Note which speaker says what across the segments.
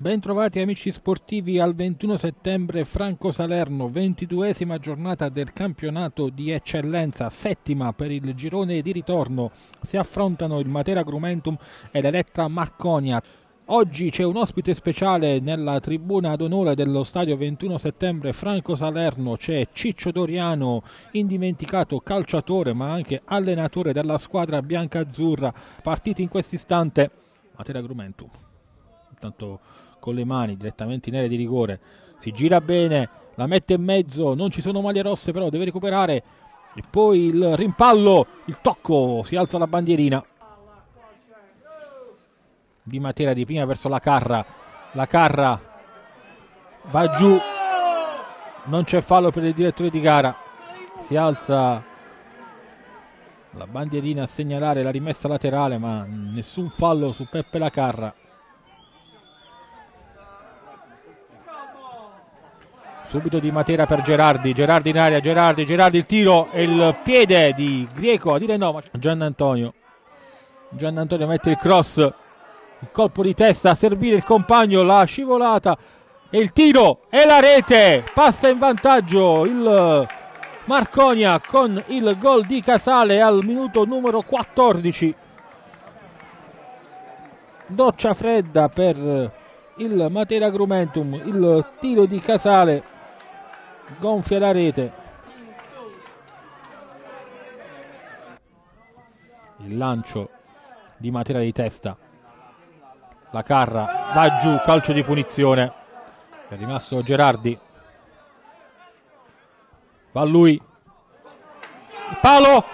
Speaker 1: Bentrovati amici sportivi al 21 settembre Franco Salerno, 22esima giornata del campionato di eccellenza, settima per il girone di ritorno. Si affrontano il Matera Grumentum e l'Elettra Marconia. Oggi c'è un ospite speciale nella tribuna d'onore dello stadio 21 settembre Franco Salerno, c'è Ciccio Doriano, indimenticato calciatore ma anche allenatore della squadra bianca-azzurra, partiti in questo istante Matera Grumentum. Intanto con le mani direttamente in area di rigore, si gira bene, la mette in mezzo, non ci sono maglie rosse però deve recuperare. E poi il rimpallo, il tocco, si alza la bandierina. Di Matera di prima verso la Carra, la Carra va giù, non c'è fallo per il direttore di gara, si alza la bandierina a segnalare la rimessa laterale ma nessun fallo su Peppe La Carra. Subito di Matera per Gerardi, Gerardi in aria, Gerardi, Gerardi il tiro e il piede di Grieco a dire no, ma Gian Antonio. Gian Antonio mette il cross, il colpo di testa a servire il compagno, la scivolata e il tiro e la rete. Passa in vantaggio il Marconia con il gol di Casale al minuto numero 14. Doccia fredda per il Matera Grumentum, il tiro di Casale gonfia la rete. Il lancio di Matera di testa. La Carra va giù, calcio di punizione. È rimasto Gerardi. Va lui. Palo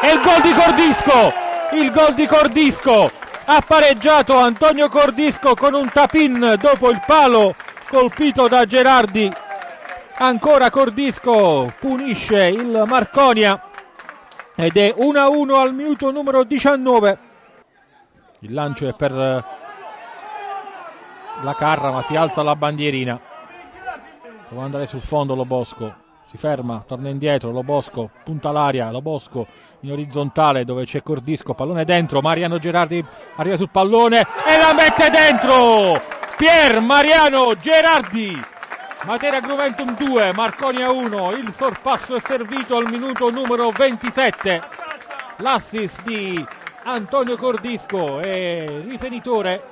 Speaker 1: e il gol di Cordisco. Il gol di Cordisco. Ha pareggiato Antonio Cordisco con un tapin dopo il palo colpito da Gerardi ancora Cordisco punisce il Marconia ed è 1-1 al minuto numero 19 il lancio è per la Carra ma si alza la bandierina. Ad andare sul fondo Lo Bosco. Si ferma, torna indietro Lo Bosco, punta l'aria Lo Bosco in orizzontale dove c'è Cordisco pallone dentro, Mariano Gerardi arriva sul pallone e la mette dentro. Pier Mariano Gerardi Matera Grumentum 2, Marconia 1, il sorpasso è servito al minuto numero 27. L'assist di Antonio Cordisco e rifinitore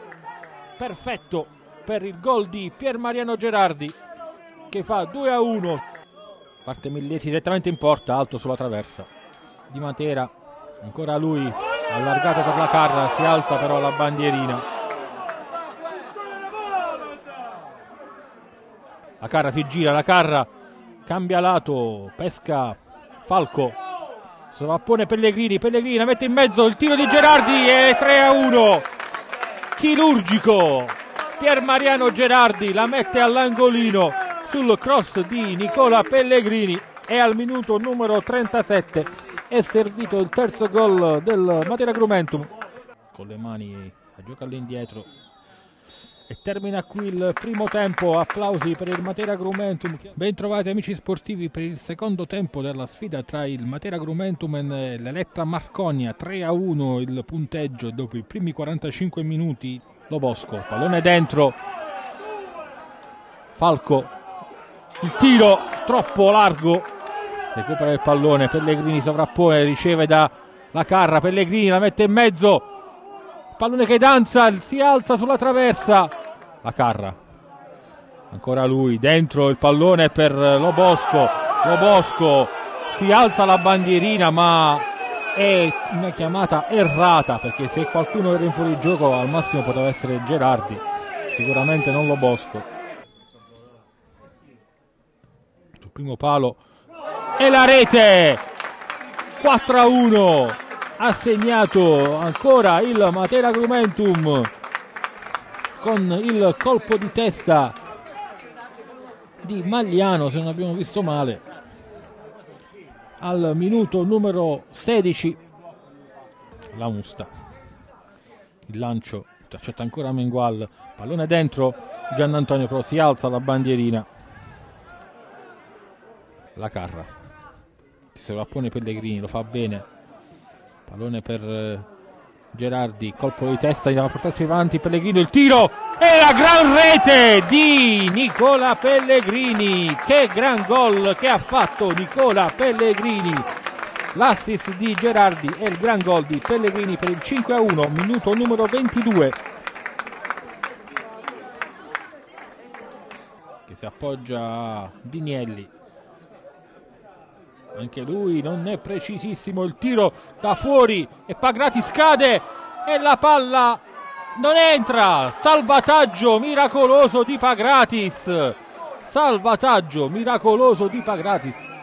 Speaker 1: perfetto per il gol di Pier Mariano Gerardi che fa 2 a 1. Parte Millesi direttamente in porta, alto sulla traversa. Di Matera, ancora lui, allargato per la carra, si alza però la bandierina. La Carra si gira, la Carra cambia lato, pesca Falco, sovrappone Pellegrini, Pellegrini la mette in mezzo, il tiro di Gerardi è 3 a 1, chirurgico, Pier Mariano Gerardi la mette all'angolino sul cross di Nicola Pellegrini e al minuto numero 37 è servito il terzo gol del Matera Grumentum. Con le mani a gioca all'indietro e termina qui il primo tempo. Applausi per il Matera Grumentum. Bentrovati amici sportivi per il secondo tempo della sfida tra il Matera Grumentum e l'Elettra Marconia. 3 a 1 il punteggio dopo i primi 45 minuti. Lo Bosco, pallone dentro. Falco, il tiro troppo largo. Recupera il pallone. Pellegrini sovrappone, riceve da la Carra. Pellegrini la mette in mezzo pallone che danza, si alza sulla traversa. La Carra. Ancora lui, dentro il pallone per Lo Bosco. Lo Bosco si alza la bandierina ma è una chiamata errata perché se qualcuno era in fuorigioco al massimo poteva essere Gerardi, sicuramente non Lo Bosco. Sul primo palo e la rete 4 a 1 ha segnato ancora il Matera Grumentum con il colpo di testa di Magliano se non abbiamo visto male al minuto numero 16 la musta. Il lancio accetta ancora Mengual pallone dentro Gian Antonio però si alza la bandierina. La carra. Si sovrappone Pellegrini lo fa bene Pallone per eh, Gerardi, colpo di testa, andiamo a portarsi avanti, Pellegrino, il tiro e la gran rete di Nicola Pellegrini. Che gran gol che ha fatto Nicola Pellegrini. L'assist di Gerardi e il gran gol di Pellegrini per il 5 a 1, minuto numero 22. Che si appoggia a Dinielli anche lui non è precisissimo il tiro da fuori e Pagrati scade e la palla non entra. Salvataggio miracoloso di Pagratis. Salvataggio miracoloso di Pagratis.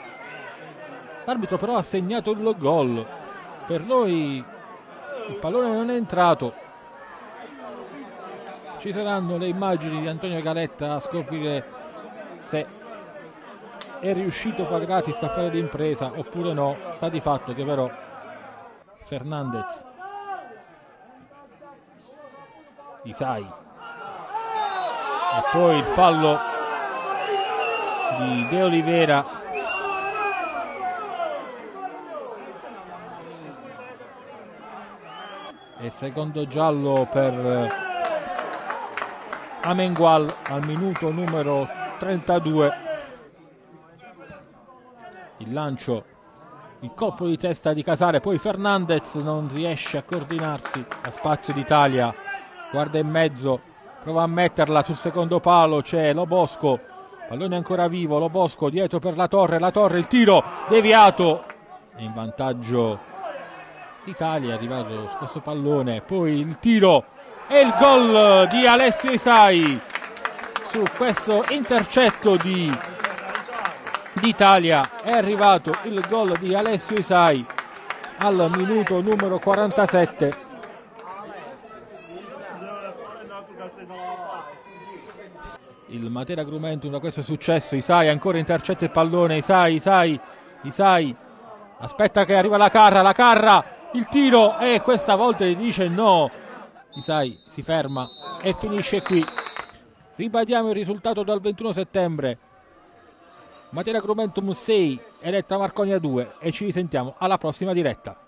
Speaker 1: L'arbitro però ha segnato il gol. Per noi il pallone non è entrato. Ci saranno le immagini di Antonio Galetta a scoprire se è riuscito Pagratis a fare l'impresa oppure no? Sta di fatto che però Fernandez Isai e poi il fallo di De Olivera e secondo giallo per Amengual al minuto numero 32 il lancio il colpo di testa di Casare poi Fernandez non riesce a coordinarsi a spazio d'Italia guarda in mezzo prova a metterla sul secondo palo c'è Lobosco pallone ancora vivo Lobosco dietro per la torre la torre il tiro deviato in vantaggio Italia è arrivato su questo pallone poi il tiro e il gol di Alessio Isai su questo intercetto di d'Italia. È arrivato il gol di Alessio Isai al minuto numero 47 il Matera Grumentum da questo successo. Isai ancora intercetta il pallone. Isai, Isai, Isai. Aspetta che arriva la carra, la carra. Il tiro e questa volta gli dice no. Isai si ferma e finisce qui. Ribadiamo il risultato dal 21 settembre Matera Grumentum 6, Elettra Marconia 2 e ci risentiamo alla prossima diretta.